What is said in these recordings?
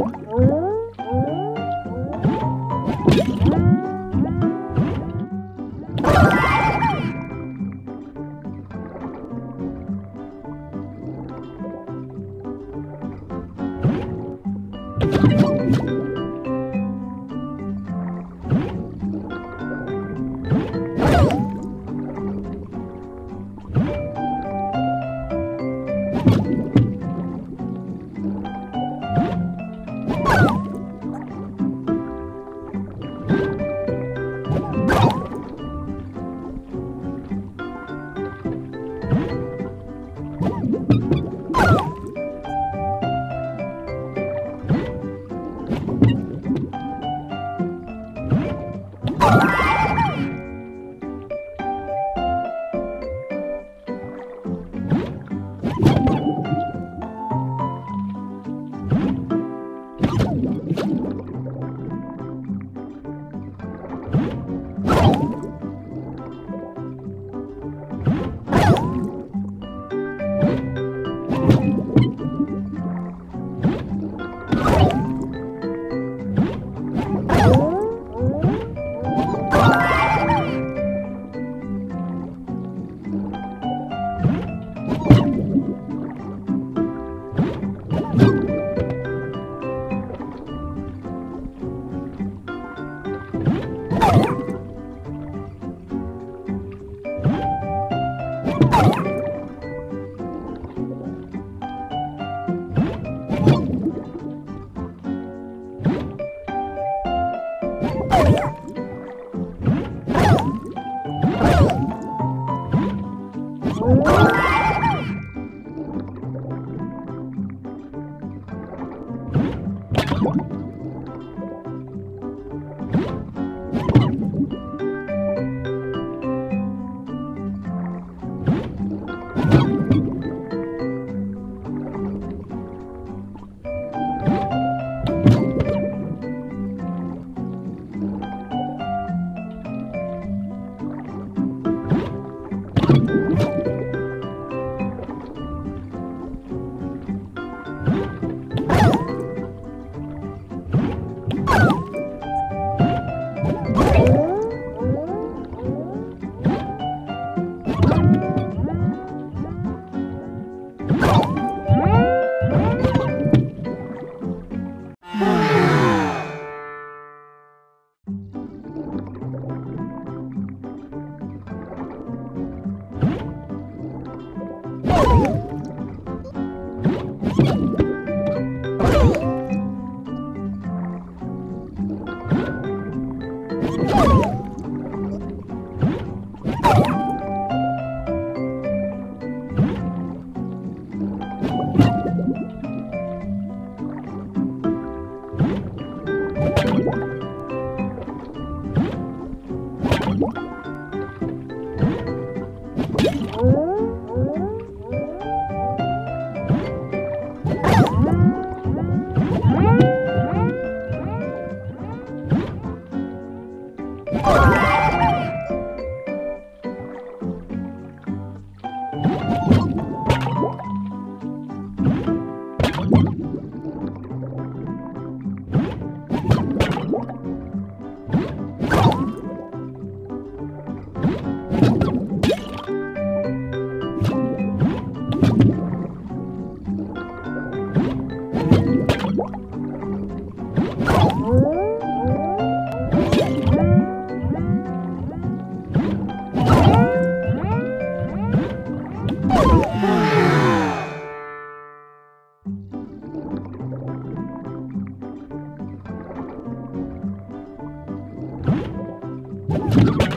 Música one. Oh!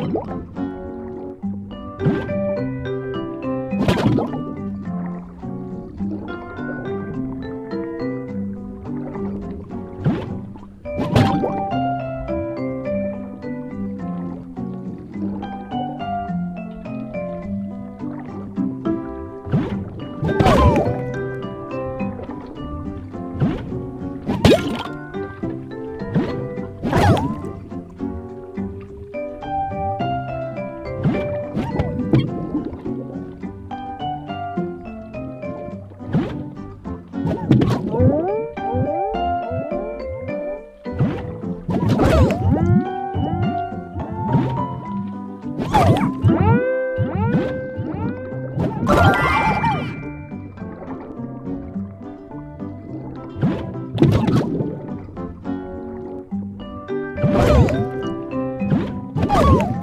Oh!